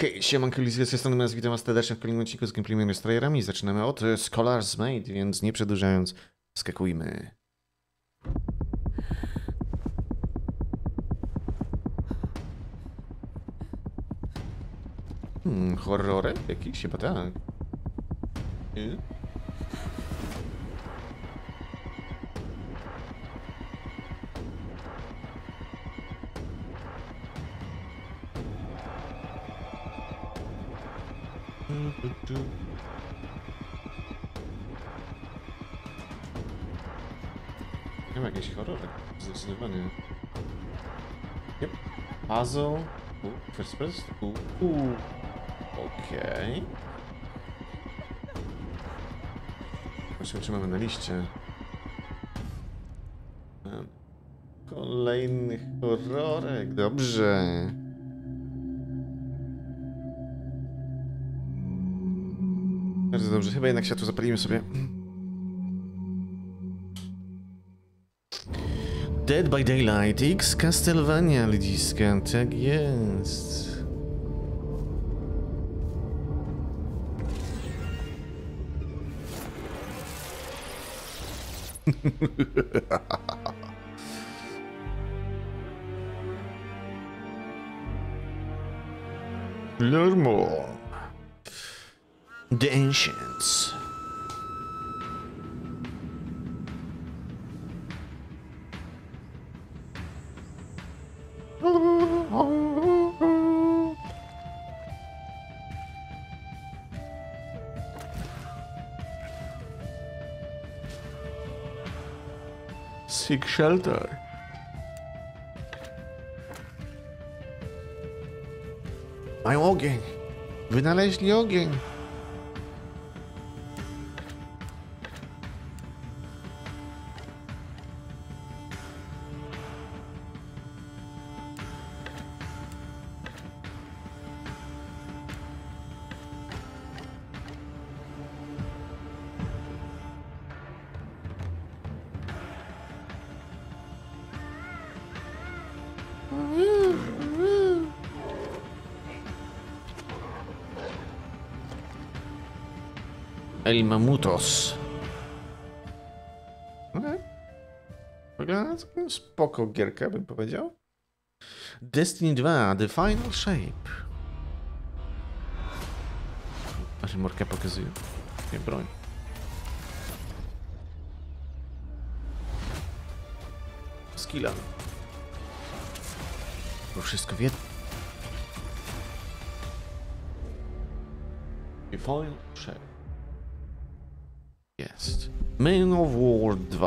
Hej, siemanko, z tej strony Mez, witam was serdecznie w kolejnym odcinku z Gameplayem Destroyerami. Zaczynamy od e, Scholar's Made, więc nie przedłużając, skakujmy. Hmm, horrorek jakiś? Chyba tak. Nie? Nie ma jakiś horrorek, zdecydowanie. Yep. Puzzle. U, first person. U, u. Okej. Zobaczmy, czy mamy na liście. Kolejny horrorek, dobrze. Dobrze, chyba jednak światło zapalimy sobie. Dead by Daylight X Castlevania, ludziska, tak jest. Lermo. The Ancients. Seek shelter. Mają ogień. Wynaleźli ogień. El Mamutos. Okay. Wygląda na całkiem spoko gierkę, bym powiedział. Destiny 2, The Final Shape. Właśnie morkę pokazuje. Nie broń. Skilla. To wszystko w jednym. The Final Shape. Men of War 2.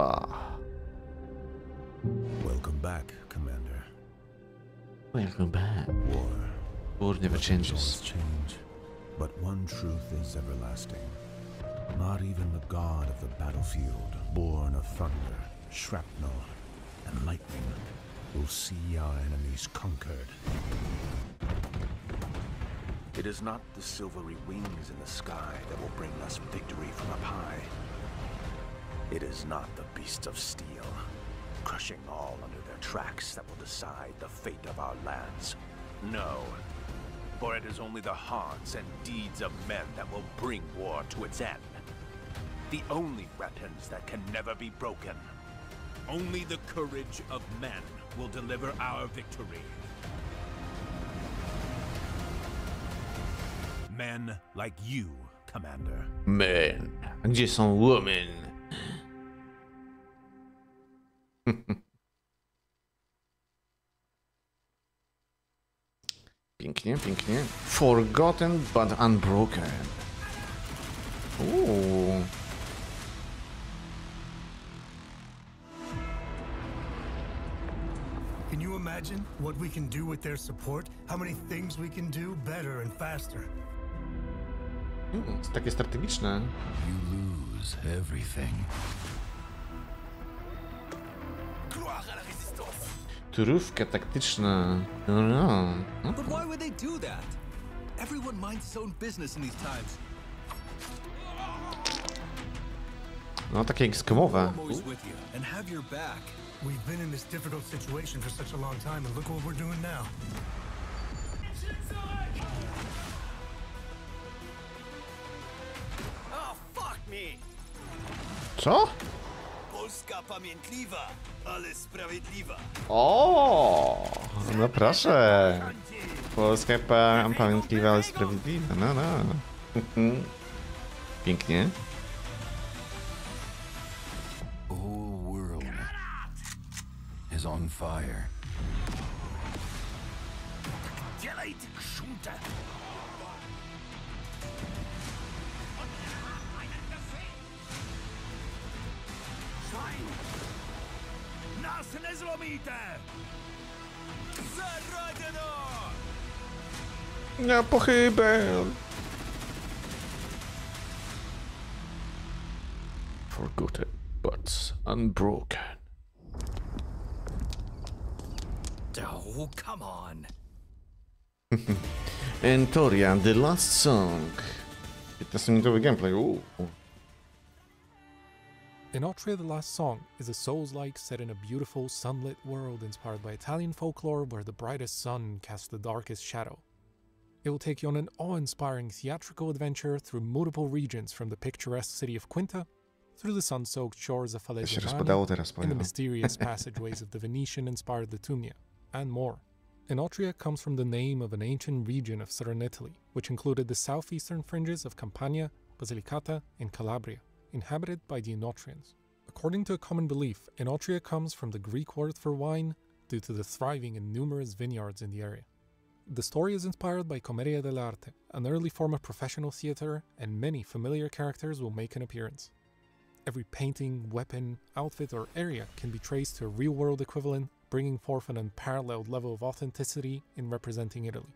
Welcome back, Commander. Welcome back. War. War never changes. change, but one truth is everlasting. Not even the god of the battlefield, born of thunder, shrapnel, and lightning, will see our enemies conquered. It is not the silvery wings in the sky that will bring us victory from up high. It is not the beasts of steel, crushing all under their tracks, that will decide the fate of our lands. No, for it is only the hearts and deeds of men that will bring war to its end. The only weapons that can never be broken. Only the courage of men will deliver our victory. Men like you, Commander. Man. A gdzie są women? Pięknie, pięknie. Forgotten but unbroken. Uuu. Can you imagine what we can do with their support? How many things we can do better and faster? Mm, to takie strategiczne. You lose everything. Turówka taktyczna. No no, no, no. But why would they do that? Everyone minds its own business in these times. No, takie ekskumowe. We've been in this difficult situation for such a long time, and look what we're doing now. Oh, fuck me! Co? Polska pamiętliwa, ale sprawiedliwa. O, no proszę. Polska pa pamiętliwa, ale sprawiedliwa. No, no. Pięknie. Whole world is on fire. Nas nie zlomíte! Zaraděno! Forgotten, but unbroken. Oh, come on. Enotria, The Last Song. 15-minutowy gameplay. Uuu. Enotria The Last Song is a Souls-like set in a beautiful, sunlit world inspired by Italian folklore where the brightest sun casts the darkest shadow. It will take you on an awe-inspiring theatrical adventure through multiple regions from the picturesque city of Quinta through the sun-soaked shores of To się Falesia rozpadało and the mysterious passageways of the Venetian-inspired Latumia, and more. Enotria comes from the name of an ancient region of southern Italy, which included the southeastern fringes of Campania, Basilicata, and Calabria, inhabited by the Enotrians. According to a common belief, Enotria comes from the Greek word for wine due to the thriving and numerous vineyards in the area. The story is inspired by Commedia dell'arte, an early form of professional theatre, and many familiar characters will make an appearance. Every painting, weapon, outfit, or area can be traced to a real world equivalent, bringing forth an unparalleled level of authenticity in representing Italy.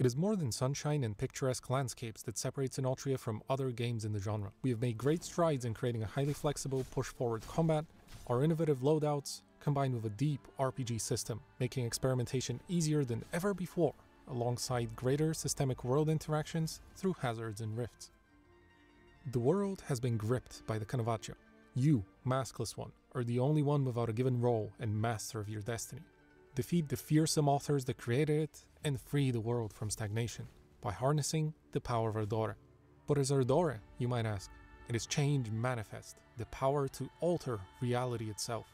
It is more than sunshine and picturesque landscapes that separates Enotria from other games in the genre. We have made great strides in creating a highly flexible, push forward combat, our innovative loadouts, combined with a deep RPG system, making experimentation easier than ever before, alongside greater systemic world interactions through hazards and rifts. The world has been gripped by the Canovaccio. You, maskless one, are the only one without a given role and master of your destiny. Defeat the fearsome authors that created it and free the world from stagnation by harnessing the power of Ardora. What is Ardora, you might ask? It is change manifest, the power to alter reality itself.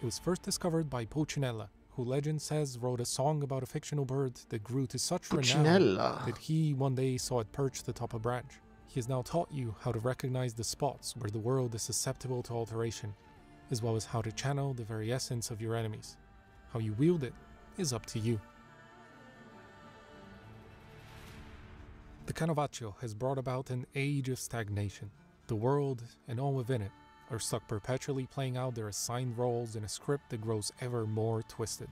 It was first discovered by Pulcinella, who legend says wrote a song about a fictional bird that grew to such renown that he one day saw it perched atop a branch. He has now taught you how to recognize the spots where the world is susceptible to alteration, as well as how to channel the very essence of your enemies. How you wield it is up to you. The Canovaccio has brought about an age of stagnation. The world and all within it are stuck perpetually playing out their assigned roles in a script that grows ever more twisted.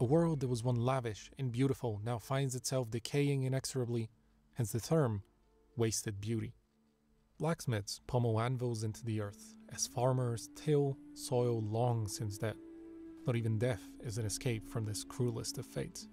A world that was once lavish and beautiful now finds itself decaying inexorably, hence the term wasted beauty. Blacksmiths pummel anvils into the earth as farmers till soil long since dead. Not even death is an escape from this cruelest of fates.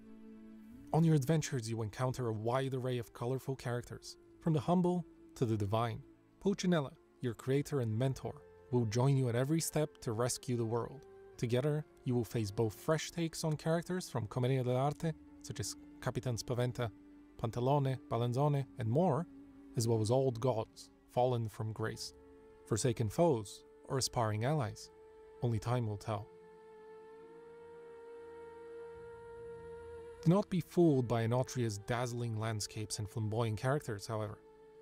On your adventures, you encounter a wide array of colorful characters, from the humble to the divine. Pulcinella, your creator and mentor, will join you at every step to rescue the world. Together, you will face both fresh takes on characters from Commedia dell'arte, such as Capitan Spaventa, Pantalone, Balanzone, and more, as well as old gods fallen from grace, forsaken foes, or aspiring allies. Only time will tell. Do not be fooled by Enotria's dazzling landscapes and flamboyant characters, however.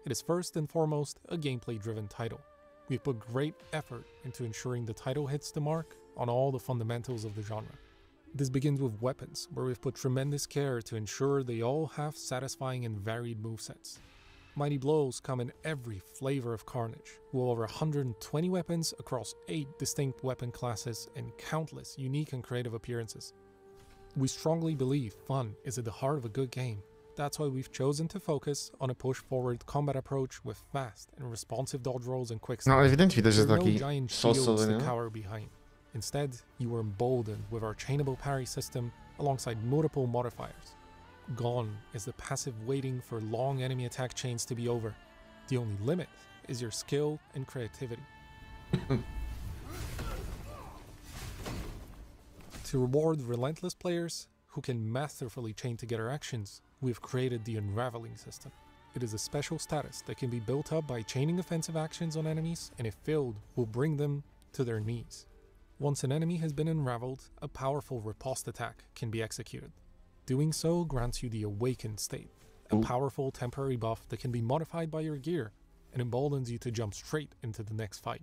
It is first and foremost a gameplay driven title. We've put great effort into ensuring the title hits the mark on all the fundamentals of the genre. This begins with weapons, where we've put tremendous care to ensure they all have satisfying and varied movesets. Mighty Blows come in every flavor of carnage, with over 120 weapons across 8 distinct weapon classes and countless unique and creative appearances. We strongly believe fun is at the heart of a good game. That's why we've chosen to focus on a push forward combat approach with fast and responsive dodge rolls and quick No, ewidentnie widać, że taki no giant shields to cower behind. Instead, you were emboldened with our chainable parry system alongside multiple modifiers. Gone is the passive waiting for long enemy attack chains to be over. The only limit is your skill and creativity. to reward relentless players who can masterfully chain together actions, we have created the Unraveling system. it is a special status that can be built up by chaining offensive actions on enemies, and if failed, will bring them to their knees. Once an enemy has been unraveled, a powerful riposte attack can be executed. Doing so grants you the Awakened state, a powerful temporary buff that can be modified by your gear and emboldens you to jump straight into the next fight.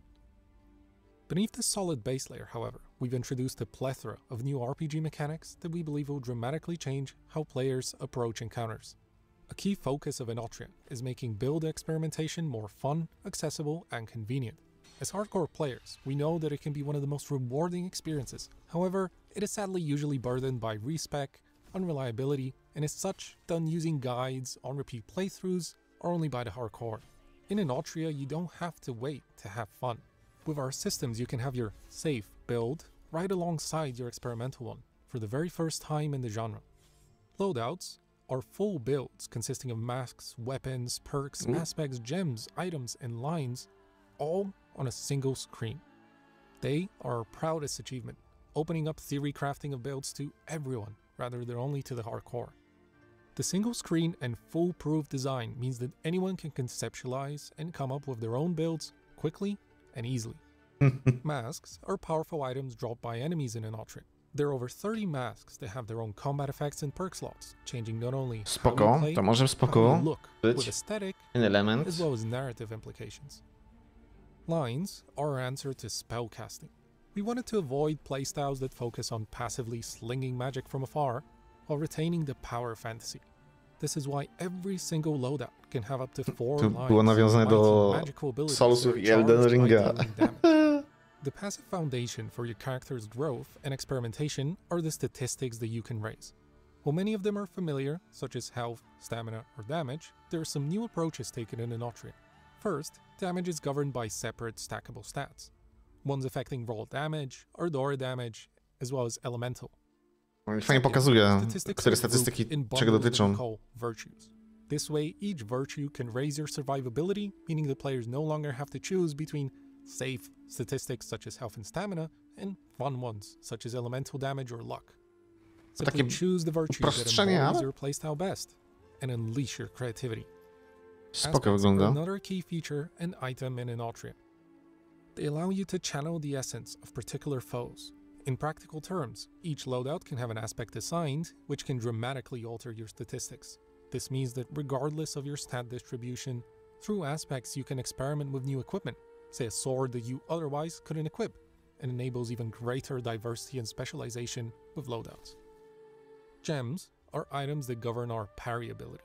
Beneath this solid base layer, however, we've introduced a plethora of new RPG mechanics that we believe will dramatically change how players approach encounters. A key focus of Enotria is making build experimentation more fun, accessible, and convenient. As hardcore players, we know that it can be one of the most rewarding experiences. However, it is sadly usually burdened by respec, unreliability, and is such done using guides, on repeat playthroughs, or only by the hardcore. In Enotria, you don't have to wait to have fun. With our systems, you can have your safe build right alongside your experimental one for the very first time in the genre. Loadouts are full builds consisting of masks, weapons, perks, Ooh. aspects, gems, items, and lines, all on a single screen. They are our proudest achievement, opening up theory crafting of builds to everyone rather than only to the hardcore. The single screen and foolproof design means that anyone can conceptualize and come up with their own builds quickly and easily. Masks are powerful items dropped by enemies in an Altrit. There are over 30 masks that have their own combat effects and perk slots, changing not only how you Spoko, play, to może spoko. look być. with aesthetic Ten element. as well as narrative implications. Lines are our answer to spellcasting. We wanted to avoid playstyles that focus on passively slinging magic from afar while retaining the power of fantasy. This is why every single loadout can have up to hmm, four To lines było nawiązane do magical abilities Soulsów that i are Elden charged Ringa. The passive foundation for your character's growth and experimentation are the statistics that you can raise. While many of them are familiar, such as health, stamina, or damage, there are some new approaches taken in Enotria. First, damage is governed by separate stackable stats. Ones affecting raw damage, Ardora damage, as well as elemental. Fajnie pokazuje, które statystyki czego bundles that we dotyczą. This way, each virtue can raise your survivability, meaning the players no longer have to choose between safe statistics such as health and stamina and fun ones such as elemental damage or luck. Simply choose the virtues that embodies your playstyle best and unleash your creativity. Spoko wygląda. Another key feature and item in an Enotria. They allow you to channel the essence of particular foes. In practical terms, each loadout can have an aspect assigned, which can dramatically alter your statistics. This means that regardless of your stat distribution, through aspects you can experiment with new equipment, say a sword that you otherwise couldn't equip, and enables even greater diversity and specialization with loadouts. Gems are items that govern our parry ability.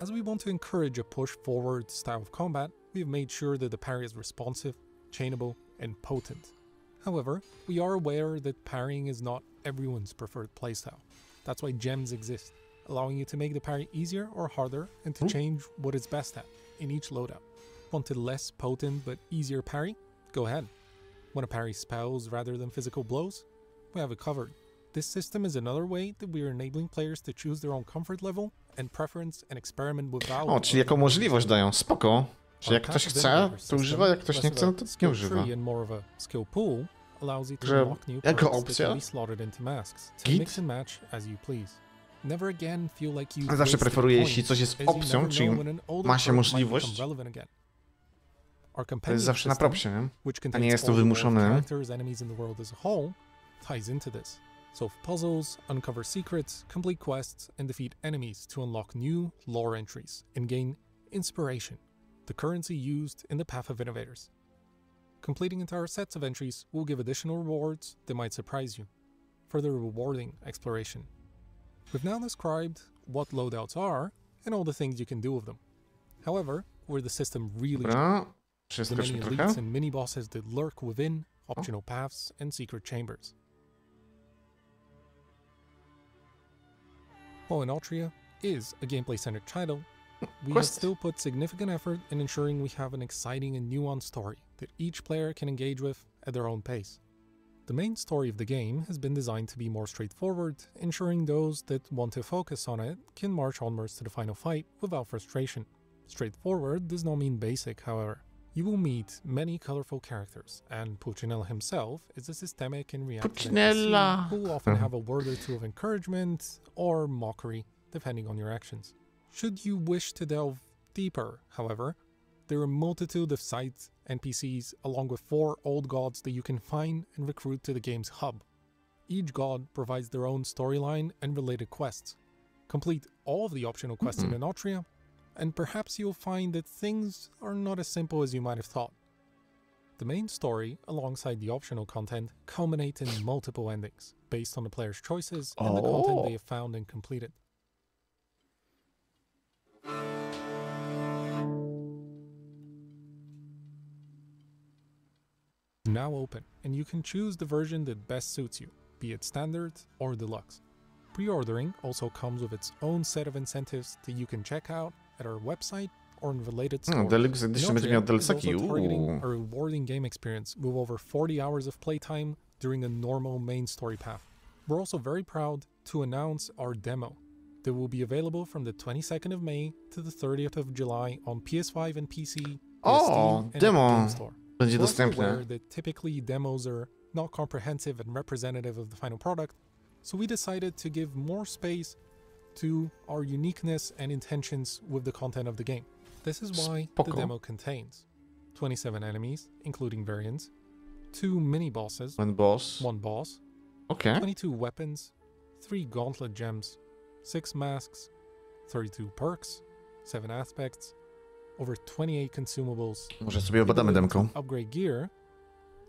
As we want to encourage a push forward style of combat, we have made sure that the parry is responsive, chainable, and potent. However, we are aware that parrying is not everyone's preferred playstyle. That's why gems exist, allowing you to make the parry easier or harder and to hmm. change what it's best at in each loadout. Want a less potent but easier parry? Go ahead. Want to parry spells rather than physical blows? We have it covered. This system is another way that we are enabling players to choose their own comfort level and preference and experiment without. O, czyli jako możliwość dają. Spoko. Czyli jak Our ktoś passive chce, innovator to system, używa, jak ktoś less nie of chce, a no to nie skill używa. tree and more of a skill pool allows you to Że unlock new jako perks that opcja? can be slotted into masks to Git. mix and match as you please. Never again feel like you Zawsze wasted preferuję, points, jeśli coś jest as you opcją, never czyli know when an older ma się perk might możliwość. To jest zawsze na propsie, nie? which a nie jest to all the lore of wymuszone. enemies, and the world as a whole, ties into this. Solve puzzles, uncover secrets, complete quests, and defeat enemies to unlock new lore entries and gain inspiration, the currency used in the path of innovators. Completing entire sets of entries will give additional rewards that might surprise you, further rewarding exploration. We've now described what loadouts are and all the things you can do with them. However, where the system really Dobra. The many trochę. elites and mini bosses that lurk within optional paths and secret chambers. While Enotria is a gameplay centered title, we have still put significant effort in ensuring we have an exciting and nuanced story that each player can engage with at their own pace. The main story of the game has been designed to be more straightforward, ensuring those that want to focus on it can march onwards to the final fight without frustration. Straightforward does not mean basic, however. You will meet many colorful characters, and Pulcinella himself is a systemic and reactive NPC who often mm-hmm. have a word or two of encouragement or mockery, depending on your actions. Should you wish to delve deeper, however, there are a multitude of sites, NPCs, along with four old gods that you can find and recruit to the game's hub. Each god provides their own storyline and related quests. Complete all of the optional quests in mm-hmm. Enotria, and perhaps you'll find that things are not as simple as you might have thought. The main story, alongside the optional content, culminate in multiple endings, based on the player's choices and the content Oh. they have oh. found and completed. Now open, and you can choose the version that best suits you, be it standard or deluxe. Pre-ordering also comes with its own set of incentives that you can check out at our website or in related Hmm, stores. Deluxe Edition będzie miał is DLC-ki, a rewarding game experience with over 40 hours of playtime during a normal main story path. We're also very proud to announce our demo that will be available from the 22nd of May to the 30th of July on PS5 and PC. Oh, and demo. Będzie We're also aware dostępne. that typically demos are not comprehensive and representative of the final product, so we decided to give more space to our uniqueness and intentions with the content of the game. This is why the demo contains 27 enemies, including variants, two mini bosses, One boss. one boss, Okej. 22 weapons, 3 gauntlet gems, 6 masks, 32 perks, 7 aspects, over 28 consumables, Może sobie obadamy demką. Upgrade gear,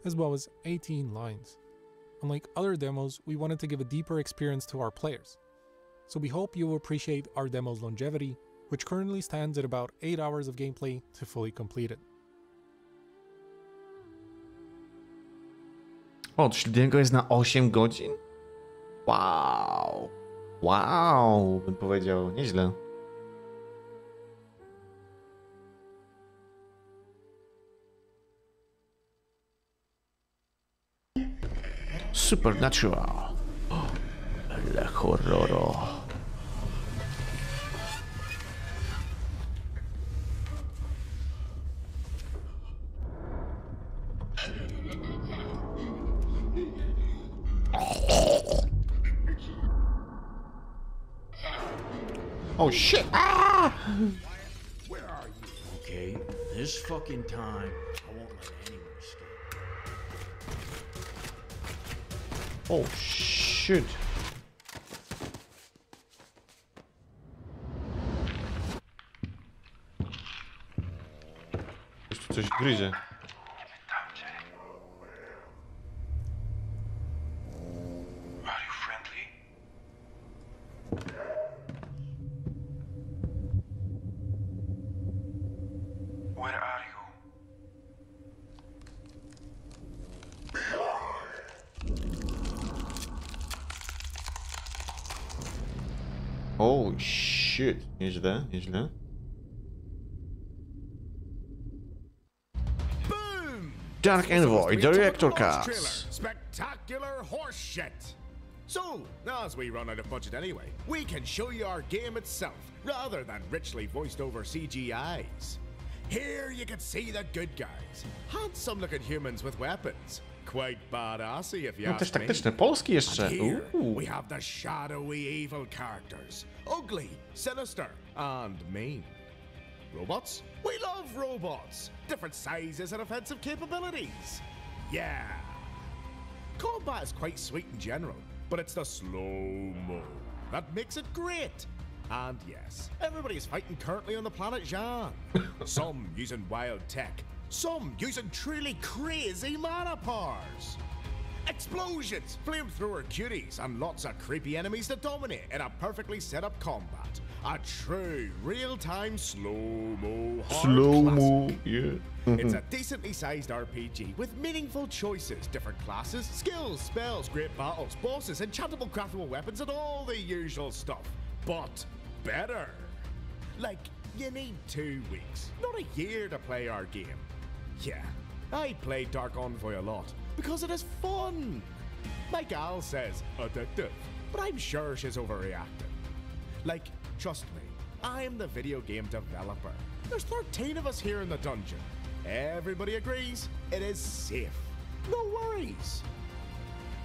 as well as 18 lines. Unlike other demos, we wanted to give a deeper experience to our players. So we hope you will appreciate our demo's longevity, which currently stands at about 8 hours of gameplay to fully complete it. O, czyli demo jest na 8 godzin? Wow. Wow, bym powiedział. Nieźle. Supernatural. Le horroro. Oh shit! Ah! Okay, this fucking time, I won't let anyone escape. Oh shit! Ktoś tu coś gryzie. Are you friendly? Where are you? Oh shit! Nieźle, nieźle. Boom! Dark Envoy, Supposed to be a Director top-notch Cut. trailer. Spectacular horseshit. So, as we run out of budget anyway, we can show you our game itself, rather than richly voiced over CGIs. Here you can see the good guys. Handsome looking humans with weapons. Quite badassy if you No ask me. taktyczne. Polski jeszcze. here we have the shadowy evil characters. Ugly, sinister, and mean. Robots? We love robots. Different sizes and offensive capabilities. Yeah. Combat is quite sweet in general, but it's the slow-mo that makes it great. And yes, everybody is fighting currently on the planet Jean. some using wild tech, some using truly crazy mana powers. Explosions, flamethrower cuties, and lots of creepy enemies to dominate in a perfectly set up combat. A true real time slow mo Slow mo. Yeah. It's a mm-hmm. decently sized RPG with meaningful choices, different classes, skills, spells, great battles, bosses, enchantable craftable weapons, and all the usual stuff. But better. Like, you need two weeks, not a year to play our game. Yeah, I play Dark Envoy a lot because it is fun. My gal says addictive, but I'm sure she's overreacting. Like, trust me, I'm the video game developer. There's 13 of us here in the dungeon. Everybody agrees it is safe. No worries.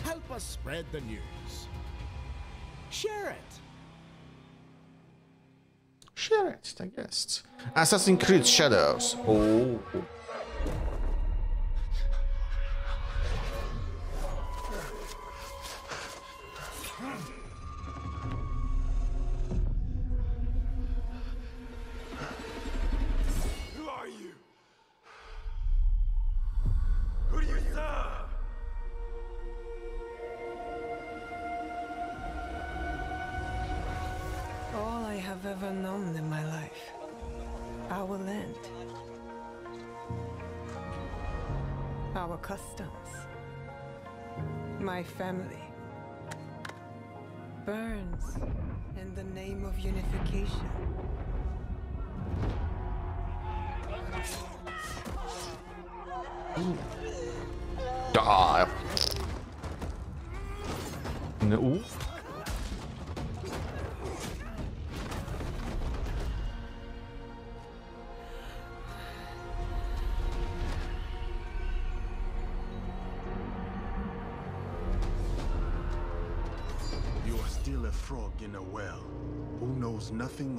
Help us spread the news. Share it. Shit, tak jest. Assassin's Creed Shadows. O.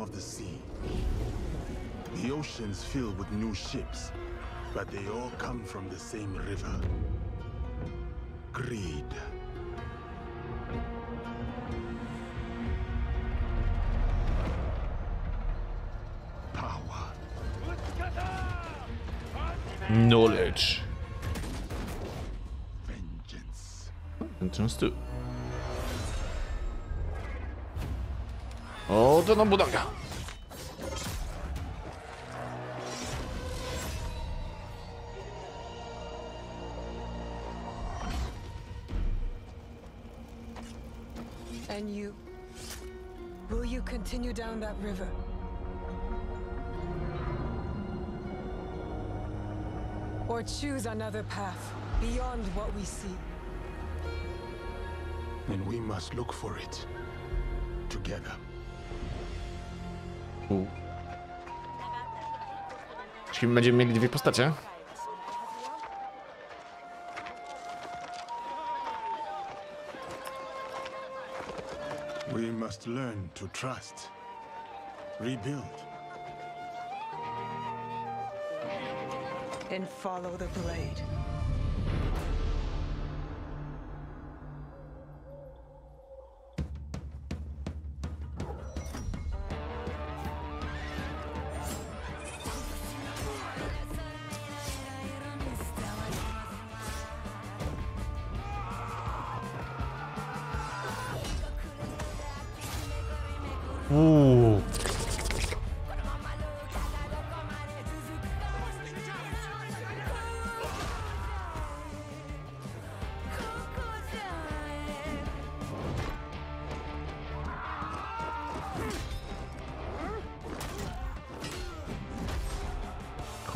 of the sea. The ocean's filled with new ships, but they all come from the same river. Greed. Power. Knowledge. Vengeance. Entrance 2. O, to Nobunaga. And you? Will you continue down that river? Or choose another path beyond what we see? And we must look for it. Together. U. Czyli będziemy mieli dwie postacie? We must learn to trust. Rebuild. And follow the blade.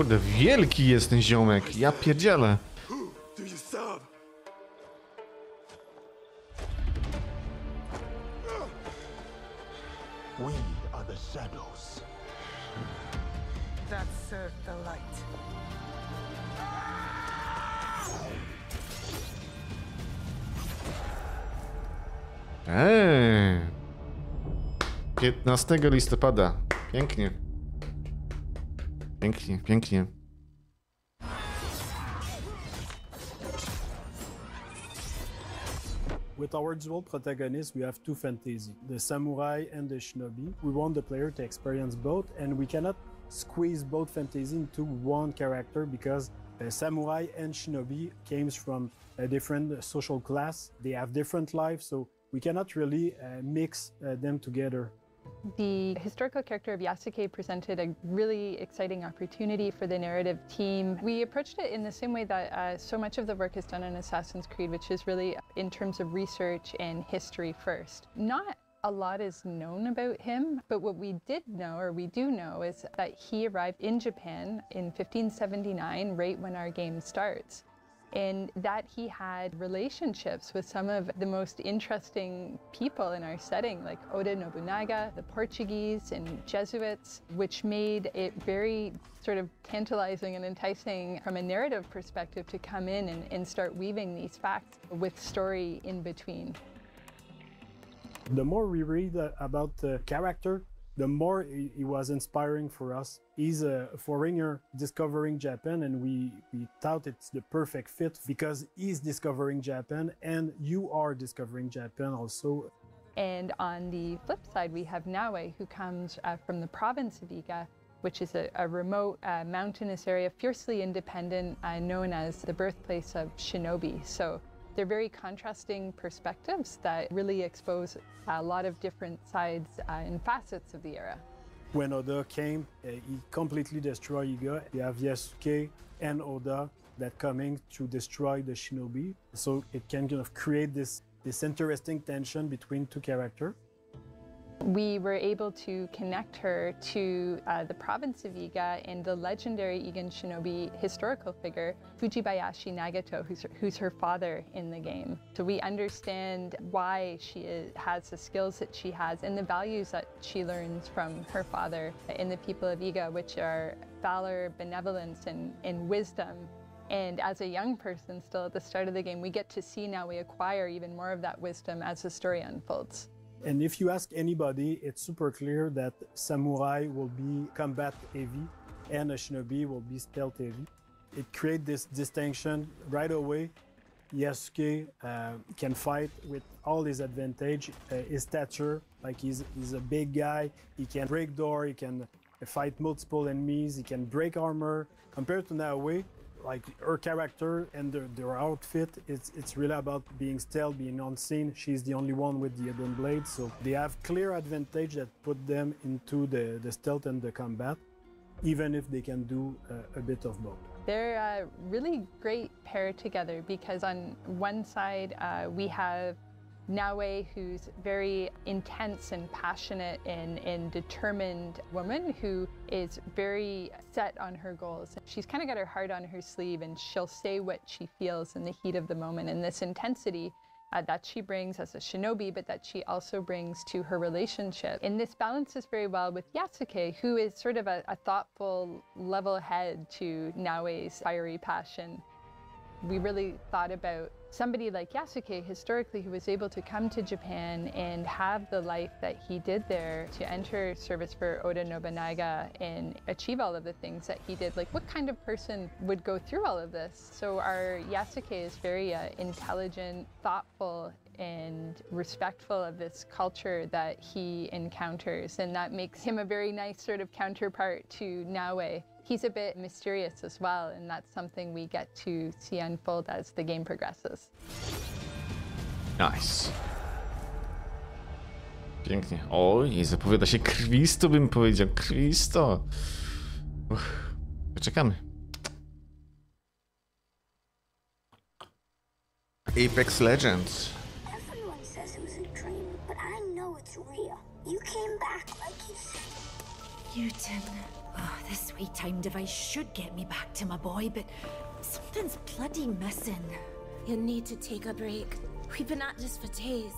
Kurde, wielki jest ten ziomek. Ja pierdzielę. We are. Eee. 15 listopada. Pięknie. Pięknie, pięknie. With our dual protagonists, we have two fantasy the samurai and the shinobi. We want the player to experience both, and we cannot squeeze both fantasy into one character because uh, samurai and shinobi came from a different social class. They have different lives, so we cannot really uh, mix uh, them together. The historical character of Yasuke presented a really exciting opportunity for the narrative team. We approached it in the same way that uh, so much of the work is done in Assassin's Creed, which is really in terms of research and history first. Not a lot is known about him, but what we did know, or we do know, is that he arrived in Japan in 1579, right when our game starts and that he had relationships with some of the most interesting people in our setting, like Oda Nobunaga, the Portuguese, and Jesuits, which made it very sort of tantalizing and enticing from a narrative perspective to come in and, and start weaving these facts with story in between. The more we read uh, about the character, the more he, was inspiring for us. He's a foreigner discovering Japan, and we, we thought it's the perfect fit because he's discovering Japan and you are discovering Japan also. And on the flip side, we have Naoe, who comes uh, from the province of Iga, which is a, a remote uh, mountainous area, fiercely independent, uh, known as the birthplace of shinobi. So they're very contrasting perspectives that really expose a lot of different sides uh, and facets of the era. When Oda came, uh, he completely destroyed Iga. You have Yasuke and Oda that coming to destroy the shinobi. So it can kind of create this, this interesting tension between two characters. We were able to connect her to uh, the province of Iga and the legendary Igan shinobi historical figure, Fujibayashi Nagato, who's her, who's her father in the game. So we understand why she is, has the skills that she has and the values that she learns from her father in the people of Iga, which are valor, benevolence, and, and wisdom. And as a young person still at the start of the game, we get to see now we acquire even more of that wisdom as the story unfolds. And if you ask anybody, it's super clear that samurai will be combat heavy and a shinobi will be stealth heavy. It creates this distinction right away. Yasuke uh, can fight with all his advantage, uh, his stature, like he's, he's a big guy, he can break door, he can fight multiple enemies, he can break armor. Compared to Naoe, like her character and their, outfit it's it's really about being stealth being unseen. She's the only one with the hidden blade so they have clear advantage that put them into the, the stealth and the combat even if they can do uh, a bit of both. They're a really great pair together because on one side uh, we have Naoe, who's very intense and passionate and, and determined woman who is very set on her goals. She's kind of got her heart on her sleeve and she'll say what she feels in the heat of the moment. And this intensity uh, that she brings as a shinobi, but that she also brings to her relationship. And this balances very well with Yasuke, who is sort of a, a thoughtful, level head to Naoe's fiery passion. We really thought about somebody like Yasuke historically who was able to come to Japan and have the life that he did there to enter service for Oda Nobunaga and achieve all of the things that he did. Like what kind of person would go through all of this? So our Yasuke is very uh, intelligent, thoughtful, and respectful of this culture that he encounters. And that makes him a very nice sort of counterpart to Naoe. He's a bit mysterious as well, and that's something we get to see unfold as the game progresses. Nice. Pięknie. Oj, zapowiada się krwisto, bym powiedział. Krwisto. Uff, poczekamy. Apex Legends. You did. Oh, the sweet time device should get me back to my boy, but something's bloody missing. You need to take a break. We've been at this for days.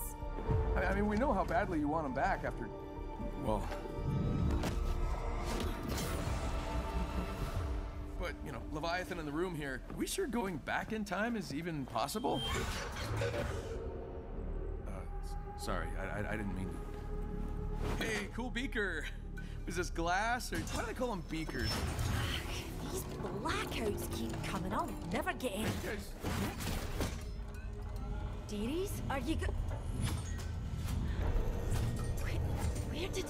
I, I mean, we know how badly you want him back after. Well. But, you know, Leviathan in the room here, are we sure going back in time is even possible? Uh, sorry, I, I, I didn't mean to. Hey, cool beaker! Was this glass, or why do they call them beakers? These blackouts keep coming. I'll never get any. Dearies, are you go- where, where did...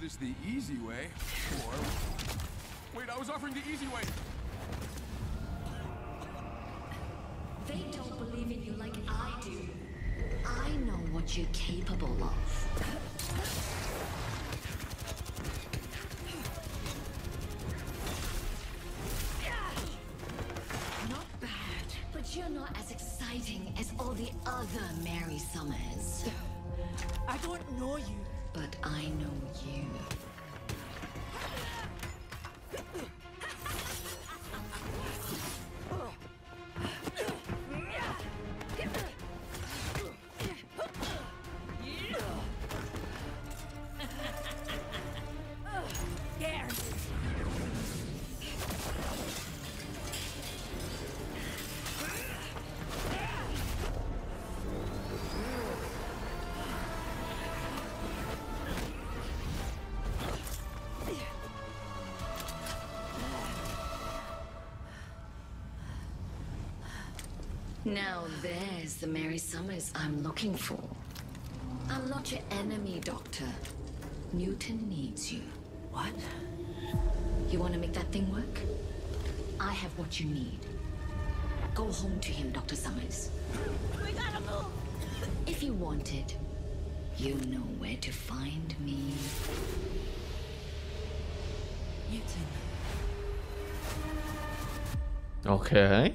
this the easy way, or... Wait, I was offering the easy way! They don't believe in you like I do. I know what you're capable of. Not bad, but you're not as exciting as all the other Mary Summers. I don't know you. But I know you. Now there's the Mary Summers I'm looking for. I'm not your enemy, Doctor. Newton needs you. What? You want to make that thing work? I have what you need. Go home to him, Dr. Summers. We gotta move. If you want it, you know where to find me. Newton. Okej.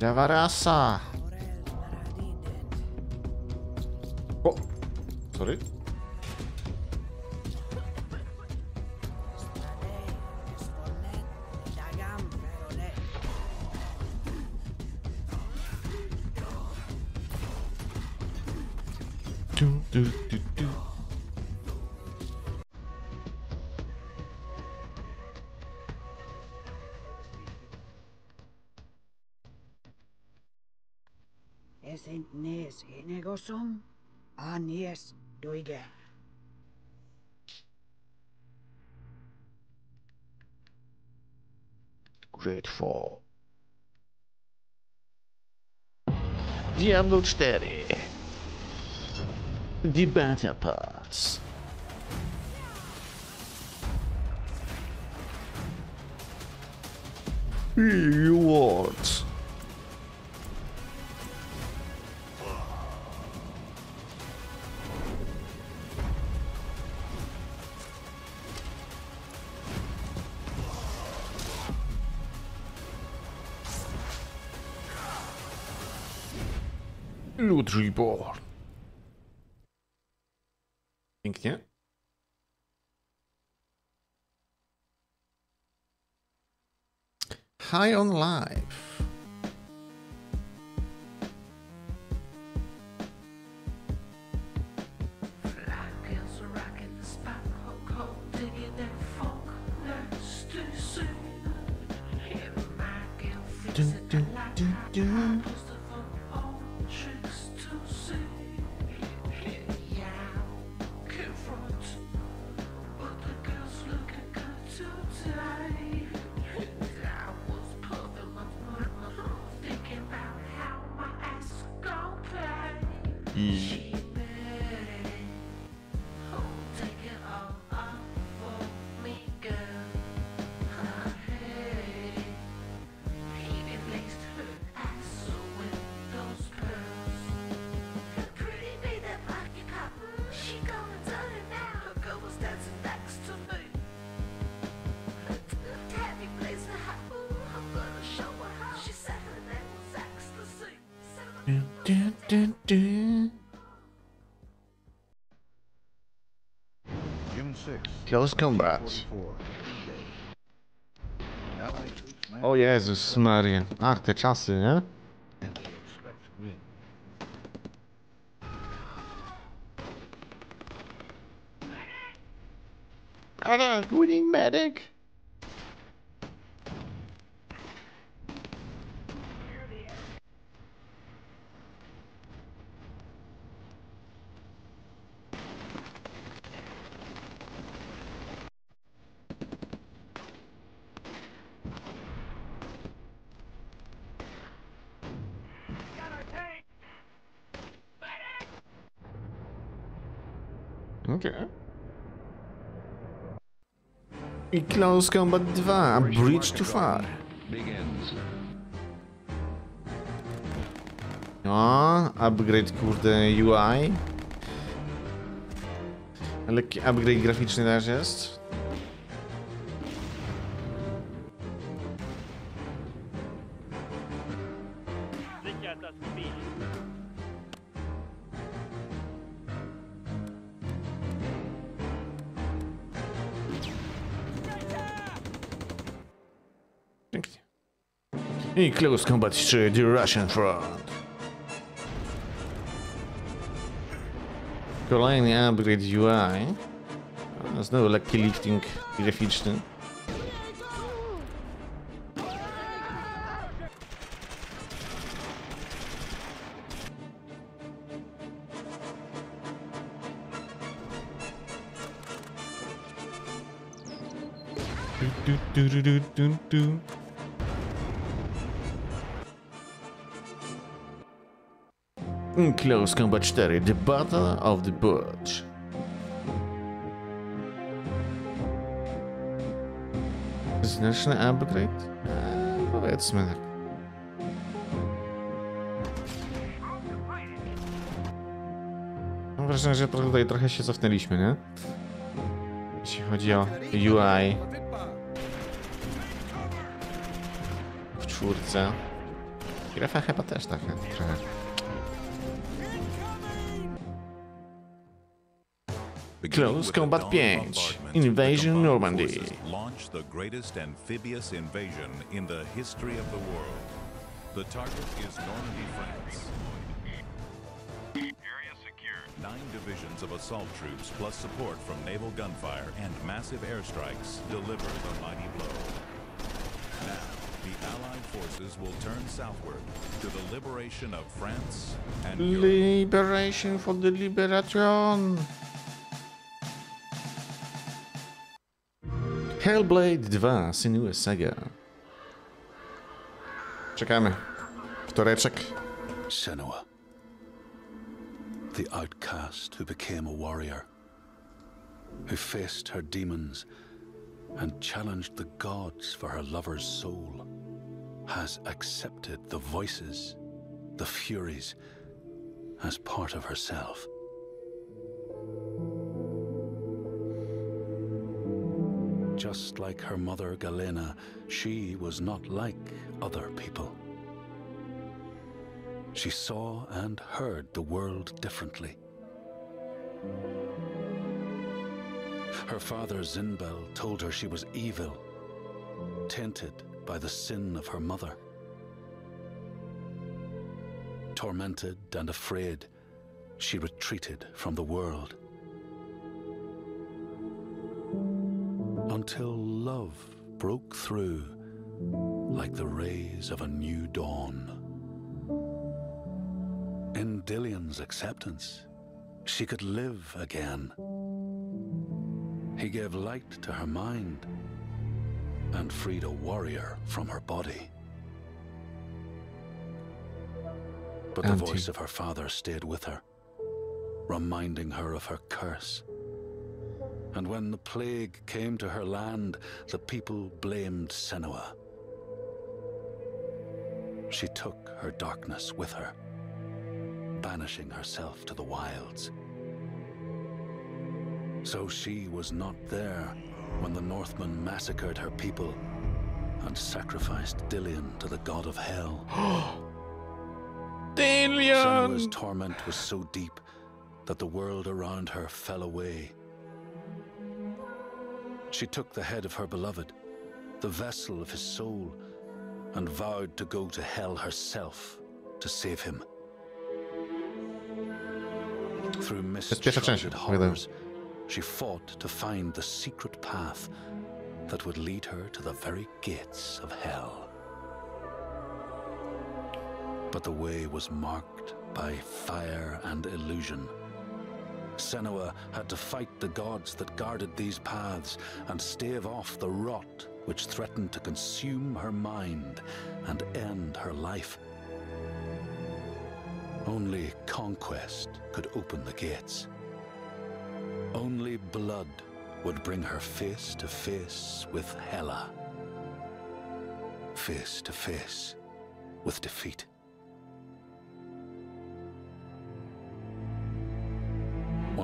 Javarasa. O! Sorry. Dagam, Verole. Enegosom. Anies, doige. Er GreedFall. Diablo 4. The Beta Pass. Rewards. Reborn. Pięknie. High on Life. Close combat. O Jezus Maria. Ach, te czasy, nie? Ale, winning medic. Okay. I Close Combat 2, Bridge to Far. O, upgrade kurde UI. Lekki upgrade graficzny też jest. I Close Combat 3, The Russian Front. Kolejny upgrade UI. A, Znowu lekki lifting graficzny. Du, du, du, du, du, Close Combat 4, The Battle of the Bulge. Znaczny upgrade? Eee, powiedzmy tak. Mam wrażenie, że tutaj trochę się cofnęliśmy, nie? Jeśli chodzi o UI. W czwórce. Grafa chyba też taka trochę. Close Combat 5, Invasion Normandy. Launch the greatest amphibious invasion in the history of the world. The target is Normandy, France. Area secured. Nine divisions of assault troops plus support from naval gunfire and massive airstrikes deliver the mighty blow. Now, the Allied forces will turn southward to the liberation of France and Europe. Liberation for the Liberation. Hellblade 2, Senua's Saga. Czekamy. Wtoreczek. Senua. The outcast who became a warrior. Who faced her demons and challenged the gods for her lover's soul. Has accepted the voices, the furies, as part of herself. Just like her mother Galena, she was not like other people. She saw and heard the world differently. Her father Zynbel told her she was evil, tainted by the sin of her mother. Tormented and afraid, she retreated from the world. Until love broke through like the rays of a new dawn. In Dillion's acceptance, she could live again. He gave light to her mind and freed a warrior from her body. But the voice of her father stayed with her, reminding her of her curse. And when the plague came to her land, the people blamed Senua. She took her darkness with her, banishing herself to the wilds. So she was not there when the Northmen massacred her people and sacrificed Dillion to the god of hell. Senua's Dillion! torment was so deep that the world around her fell away. She took the head of her beloved, the vessel of his soul, and vowed to go to hell herself to save him. Through Bezpieczna część, mist-shrouded powiadam. horrors, she fought to find the secret path that would lead her to the very gates of hell. But the way was marked by fire and illusion. Senua had to fight the gods that guarded these paths and stave off the rot which threatened to consume her mind and end her life. Only conquest could open the gates. Only blood would bring her face to face with Hela. Face to face with defeat.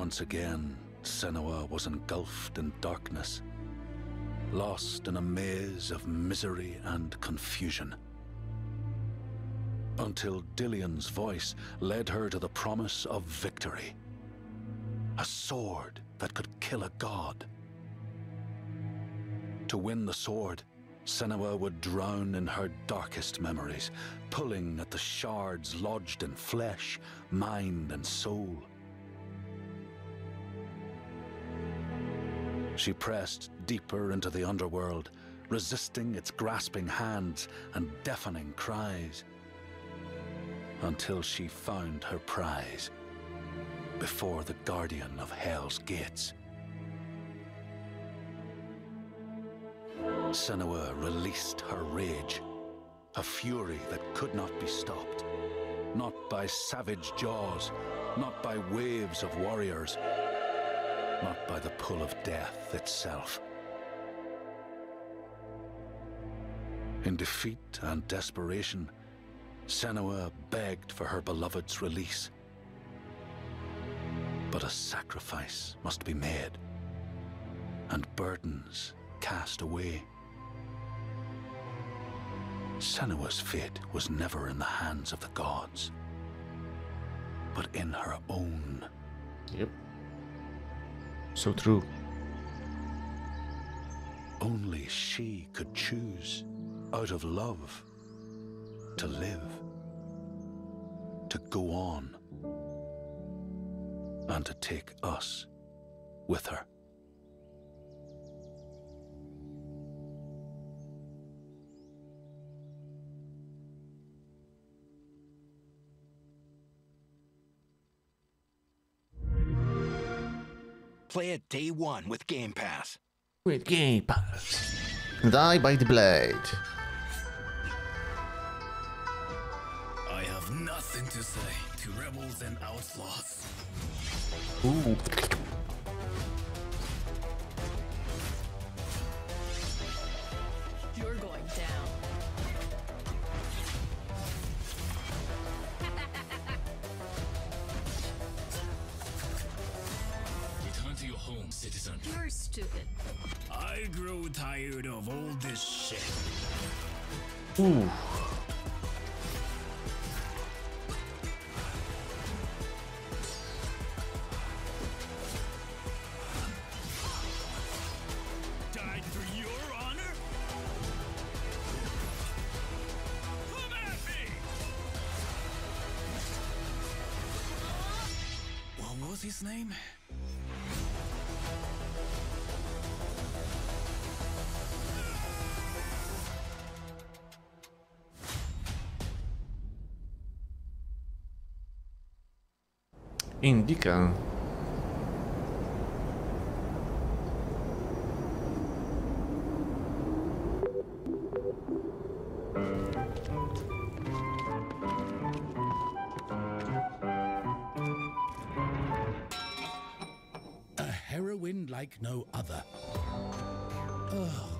Once again, Senua was engulfed in darkness, lost in a maze of misery and confusion. Until Dillion's voice led her to the promise of victory. A sword that could kill a god. To win the sword, Senua would drown in her darkest memories, pulling at the shards lodged in flesh, mind, and soul. She pressed deeper into the underworld, resisting its grasping hands and deafening cries, until she found her prize before the guardian of Hell's gates. Senua released her rage, a fury that could not be stopped, not by savage jaws, not by waves of warriors, not by the pull of death itself. In defeat and desperation, Senua begged for her beloved's release. But a sacrifice must be made, and burdens cast away. Senua's fate was never in the hands of the gods, but in her own. Yep. So true. Only she could choose, out of love, to live, to go on, and to take us with her. Play it day one with Game Pass. With Game Pass. Die by the blade. I have nothing to say to rebels and outlaws. Ooh. Stupid. I grow tired of all this shit. Ooh. Died for Indika. A heroine like no other. Oh,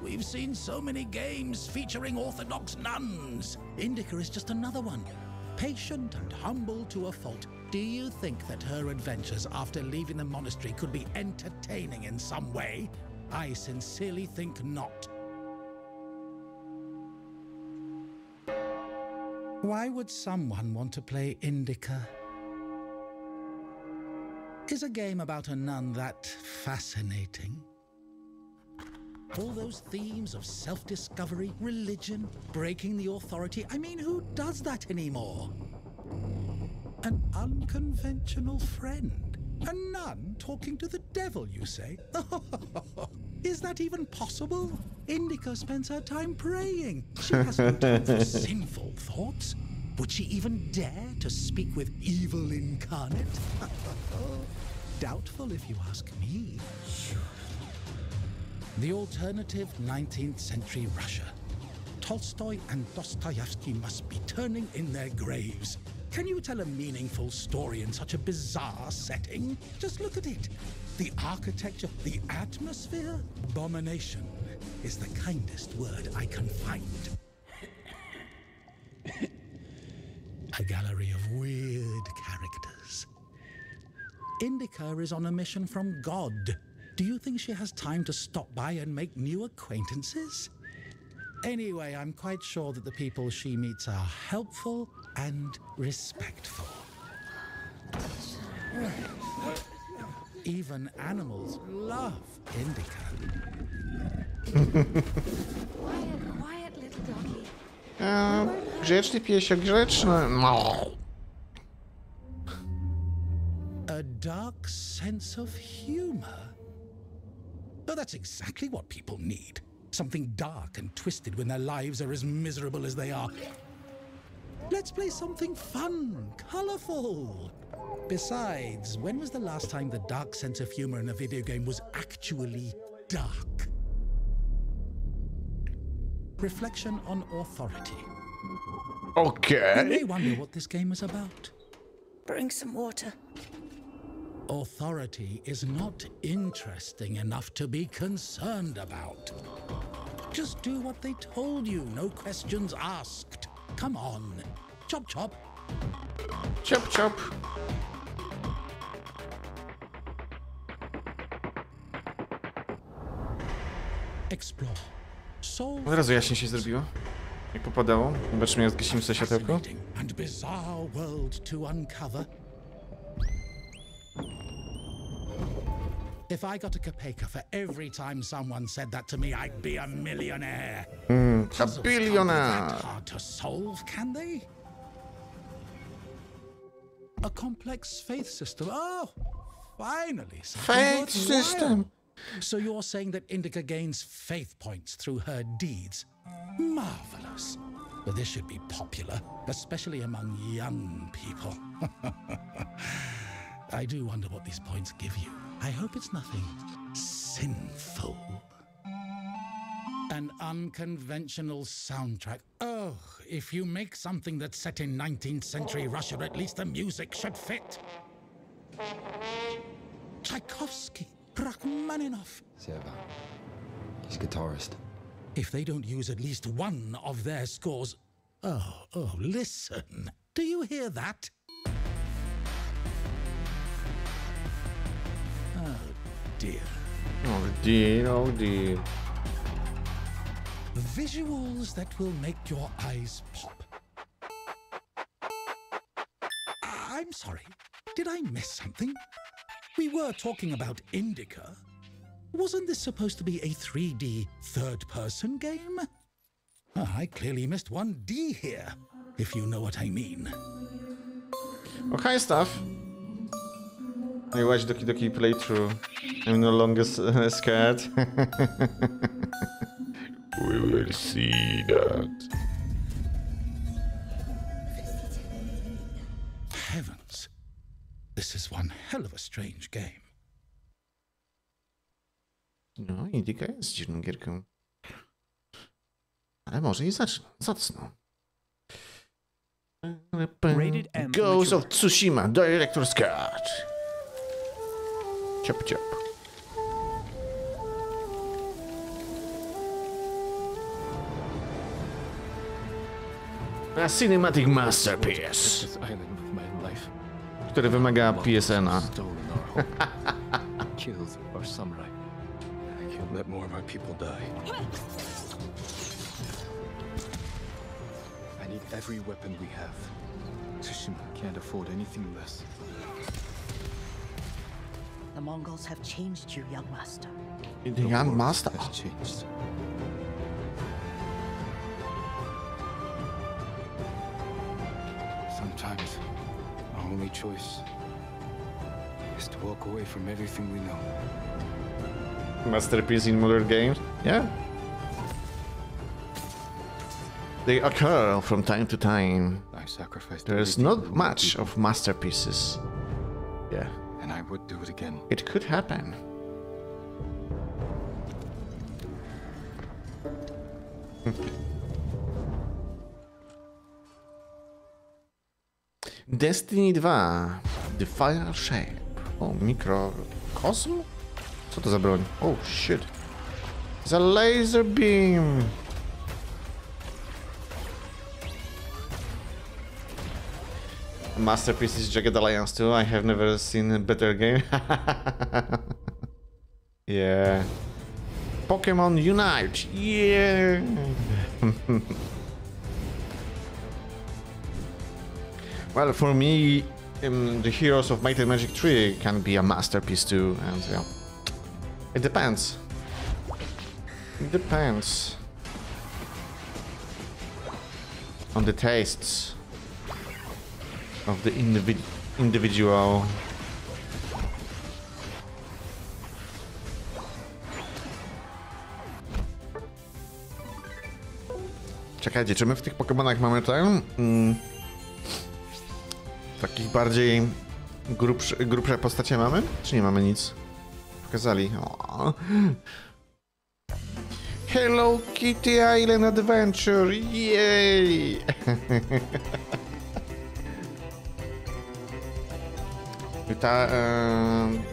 we've seen so many games featuring Orthodox nuns. Indika is just another one. Patient and humble to a fault. Do you think that her adventures after leaving the monastery could be entertaining in some way? I sincerely think not. Why would someone want to play Indika? Is a game about a nun that fascinating? All those themes of self discovery, religion, breaking the authority. I mean, who does that anymore? An unconventional friend. A nun talking to the devil, you say? Is that even possible? Indika spends her time praying. She has no time for sinful thoughts. Would she even dare to speak with evil incarnate? Doubtful, if you ask me. The alternative 19th century Russia. Tolstoy and Dostoevsky must be turning in their graves. Can you tell a meaningful story in such a bizarre setting? Just look at it. The architecture, the atmosphere. Abomination is the kindest word I can find. a gallery of weird characters. Indika is on a mission from God. Do you think she has time to stop by and make new acquaintances? Anyway, I'm quite sure that the people she meets are helpful and respectful. Even animals love Indika. Quiet, quiet, little doggy. Uh, A, grzeczny piesio, grzeczny. No. A dark sense of humor? Oh, that's exactly what people need. Something dark and twisted when their lives are as miserable as they are. Let's play something fun, colorful. Besides, when was the last time the dark sense of humor in a video game was actually dark? Reflection on authority. Okay. You may wonder what this game is about. Bring some water. Authority is not interesting enough to be concerned about. Just do what they told you, no questions asked. Come on. Chop chop. Chop chop. Explore. Solve Od razu jaśnie się zrobiło. Jak popadało. Zobaczmy, jak zgasimy sobie światełko. and bizarre world to uncover. If I got a kopeka for every time someone said that to me, I'd be a millionaire. Mm, a Puzzles billionaire. hard to solve, can they? A complex faith system. Oh, finally. Faith system. So you're saying that Indika gains faith points through her deeds? Marvelous. But this should be popular, especially among young people. I do wonder what these points give you. I hope it's nothing sinful. An unconventional soundtrack. Oh, if you make something that's set in 19th century Russia, at least the music should fit. Tchaikovsky, Rachmaninoff. Seva. He's guitarist. If they don't use at least one of their scores. Oh, oh, listen. Do you hear that? Dear. Oh dear, oh dear. Visuals that will make your eyes pop. I'm sorry. Did I miss something? We were talking about Indika. Wasn't this supposed to be a 3D third person game? Ah, I clearly missed one D here, if you know what I mean. Okay, stuff. I watched Doki Doki playthrough. I'm no longer s- scared. we will see that. Heavens. This is one hell of a strange game. No, Indika jest dziwną gierką. Ale może i zacznę. Zacznę. Rated M for Ghost of. Tsushima, Director's Cut. Chop chop. A cinematic masterpiece, This island with my life. który wymaga PSN-a. Killed our samurai. I can't let more of our people die. I need every weapon we have. Tsushima can't afford anything less. The Mongols have changed you, young master. The young master. Has changed. Sometimes our only choice is to walk away from everything we know. Masterpiece in modern games. Yeah. They occur from time to time. I sacrificed. There's not much people, of masterpieces. Yeah. Would do it again. It could happen. Destiny 2. The Final Shape. O, mikrokosm? Co to za broń? Oh shit. It's a laser beam. Masterpiece is Jagged Alliance 2. I have never seen a better game. yeah. Pokemon Unite. Yeah. well, for me, um, the Heroes of Might and Magic 3 can be a masterpiece too, and yeah. It depends. It depends. On the tastes of the individ individual. Czekajcie, czy my w tych Pokemonach mamy ten? Mm, takich bardziej grubsze, grubsze postacie mamy? Czy nie mamy nic? Pokazali. O. Hello Kitty Island Adventure! Yay! Ta, um,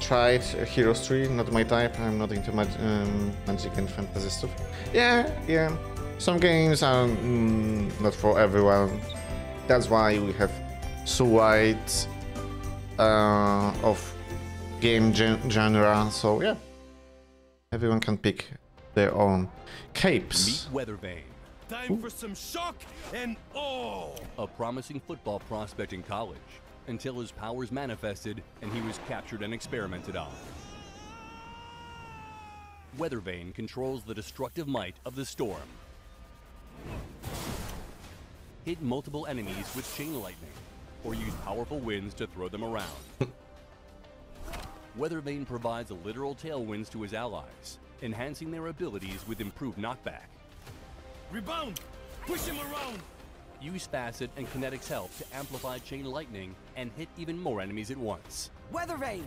tried Heroes 3, not my type. I'm not into mag um, magic and fantasy stuff. Yeah, yeah. Some games are mm, not for everyone. That's why we have so wide uh, of game gen genre. So yeah, everyone can pick their own capes. Meet Weathervane. Time for some shock and awe! A promising football prospect in college until his powers manifested and he was captured and experimented on. Weathervane controls the destructive might of the storm. Hit multiple enemies with chain lightning, or use powerful winds to throw them around. Weathervane provides a literal tailwinds to his allies, enhancing their abilities with improved knockback. Rebound! Push him around! Use Facet and Kinetic's help to amplify Chain Lightning and hit even more enemies at once. Weathervane,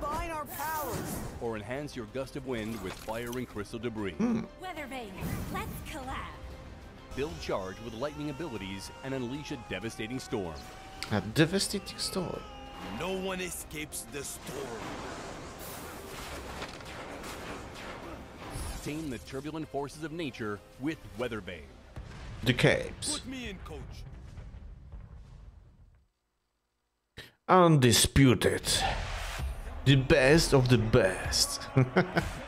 combine our powers. Or enhance your Gust of Wind with Fire and Crystal Debris. Hmm. Weather Weathervane, let's collab. Build Charge with lightning abilities and unleash a devastating storm. A devastating storm. No one escapes the storm. Tame the turbulent forces of nature with Weathervane. The capes. Put me in, coach. Undisputed. The best of the best.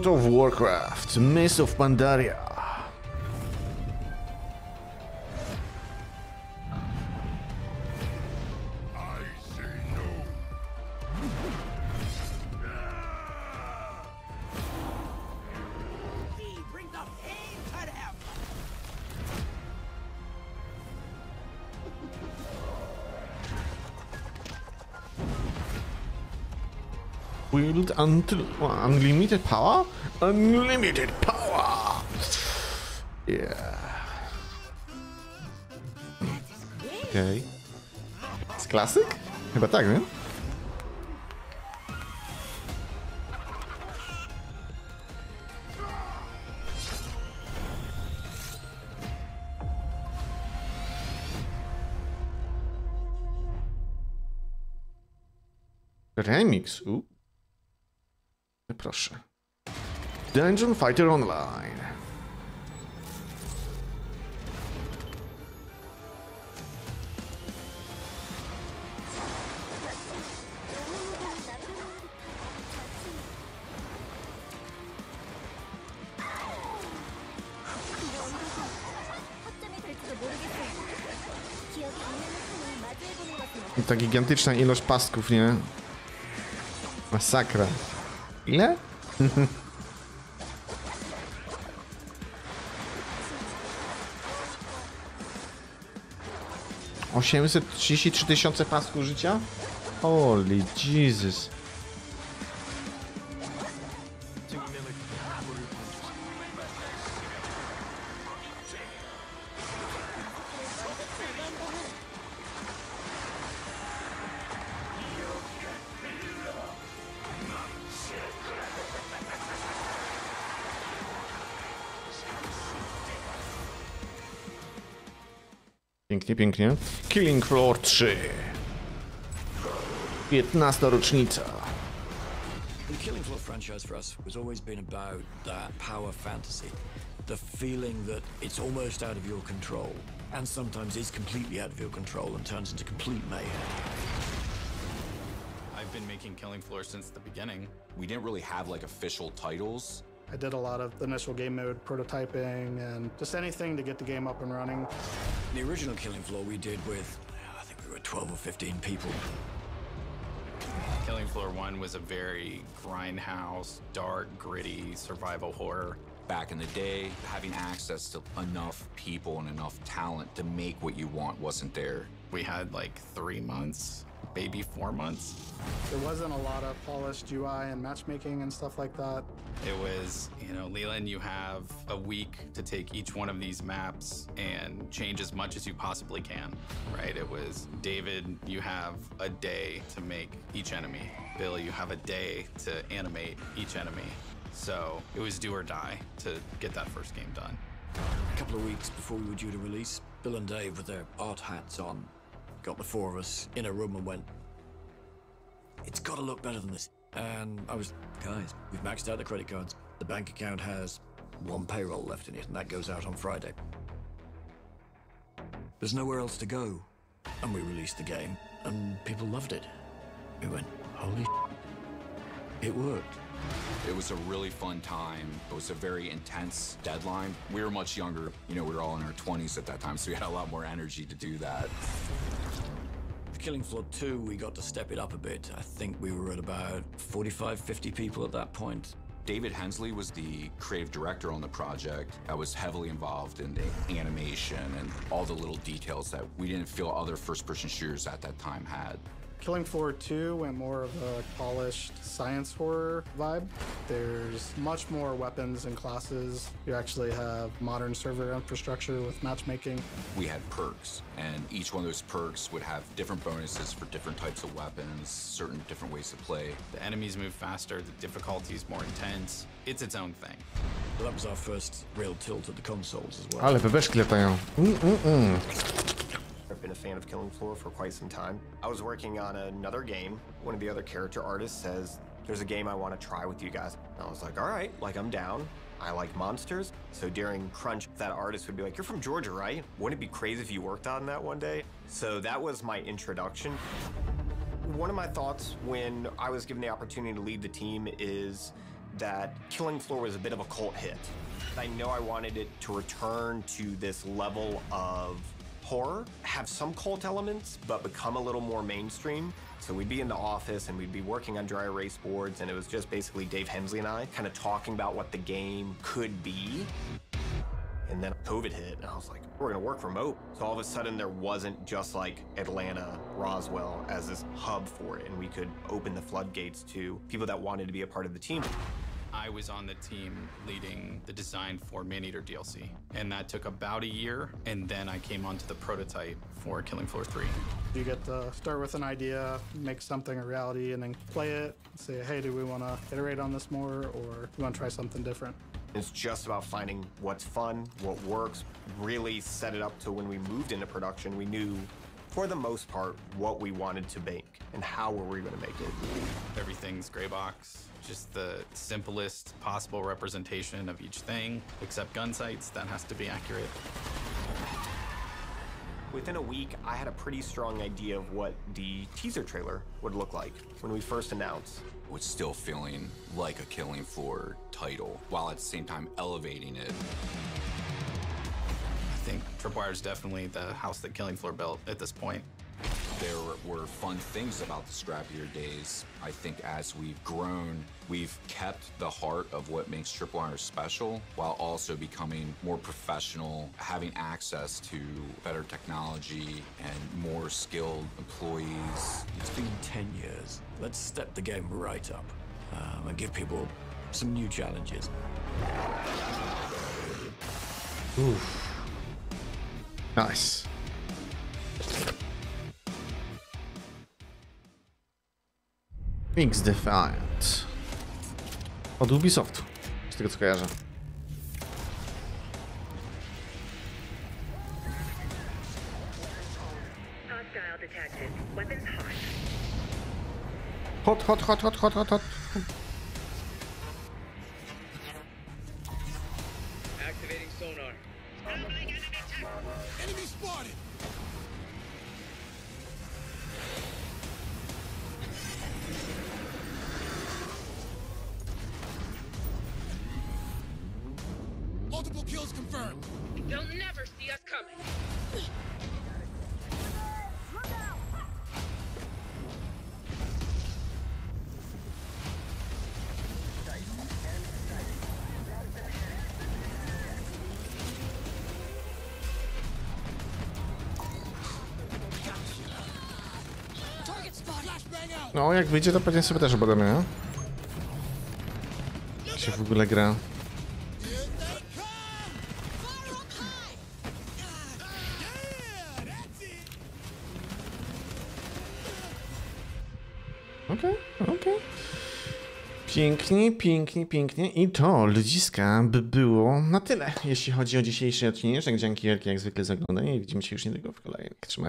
World of Warcraft, Mists of Pandaria. Wield until unlimited power? Unlimited power! Yeah. Okay. Jest klasyk? Chyba tak, nie? Remix, u. Proszę. Dungeon Fighter Online. I ta gigantyczna ilość pasków, nie? Masakra. Ile? Osiemset trzydzieści trzy tysiące pasków życia? Holy Jesus. Pięknie, pięknie. Killing Floor 3. 15 rocznica. The Killing Floor franchise for us has always been about that power fantasy. The feeling that it's almost out of your control, and sometimes is completely out of your control and turns into complete mayhem. I've been making Killing Floor since the beginning. We didn't really have like official titles. I did a lot of the initial game mode prototyping and just anything to get the game up and running. The original Killing Floor we did with, I think we were 12 or 15 people. Killing Floor 1 was a very grindhouse, dark, gritty survival horror. Back in the day, having access to enough people and enough talent to make what you want wasn't there. We had like three months, maybe four months. There wasn't a lot of polished UI and matchmaking and stuff like that. It was, you know, Leland, you have a week to take each one of these maps and change as much as you possibly can, right? It was, David, you have a day to make each enemy. Bill, you have a day to animate each enemy. So it was do or die to get that first game done. A couple of weeks before we were due to release, Bill and Dave, with their art hats on, got the four of us in a room and went, It's gotta look better than this. And I was, guys, we've maxed out the credit cards. The bank account has one payroll left in it, and that goes out on Friday. There's nowhere else to go. And we released the game, and people loved it. We went, holy it worked. It was a really fun time. It was a very intense deadline. We were much younger. You know, we were all in our 20s at that time, so we had a lot more energy to do that. Killing Floor 2, we got to step it up a bit. I think we were at about 45, 50 people at that point. David Hensley was the creative director on the project. I was heavily involved in the animation and all the little details that we didn't feel other first-person shooters at that time had. Killing Floor 2 went more of a polished science horror vibe. There's much more weapons and classes. You actually have modern server infrastructure with matchmaking. We had perks, and each one of those perks would have different bonuses for different types of weapons, certain different ways to play. The enemies move faster, the difficulty is more intense. It's its own thing. Well, that was our first real tilt at the consoles as well. Ale bebeszki latają. Mm, mm, mm. I've been a fan of Killing Floor for quite some time. I was working on another game. One of the other character artists says, There's a game I want to try with you guys. And I was like, All right, like I'm down. I like monsters. So during Crunch, that artist would be like, You're from Georgia, right? Wouldn't it be crazy if you worked on that one day? So that was my introduction. One of my thoughts when I was given the opportunity to lead the team is that Killing Floor was a bit of a cult hit. I know I wanted it to return to this level of horror, have some cult elements, but become a little more mainstream. So we'd be in the office and we'd be working on dry erase boards, and it was just basically Dave Hensley and I kind of talking about what the game could be. And then COVID hit, and I was like, we're gonna work remote. So all of a sudden, there wasn't just like Atlanta, Roswell as this hub for it, and we could open the floodgates to people that wanted to be a part of the team. I was on the team leading the design for Maneater DLC, and that took about a year, and then I came onto the prototype for Killing Floor 3. You get to start with an idea, make something a reality, and then play it. Say, hey, do we want to iterate on this more, or do we want to try something different? It's just about finding what's fun, what works, really set it up to when we moved into production, we knew for the most part what we wanted to make and how were we going to make it. Everything's gray box, just the simplest possible representation of each thing, except gun sights, that has to be accurate. Within a week, I had a pretty strong idea of what the teaser trailer would look like when we first announced. Was still feeling like a Killing Floor title, while at the same time elevating it. I think Tripwire is definitely the house that Killing Floor built at this point. There were fun things about the scrappier days. I think as we've grown, we've kept the heart of what makes Tripwire special while also becoming more professional, having access to better technology and more skilled employees. It's been 10 years. Let's step the game right up um, and give people some new challenges. Oof. Nice. X Defiant. Od Ubisoftu. Z tego co kojarzę. Hot. Hot, hot, hot, hot, hot, hot, wyjdzie, to pewnie sobie też obadamy, nie? Jak się w ogóle gra. Okej, okej. Pięknie, pięknie, pięknie. I to, ludziska, by było na tyle, jeśli chodzi o dzisiejszy odcinek. Dzięki wielkie jak zwykle za oglądanie i widzimy się już niedługo w. Trzymajcie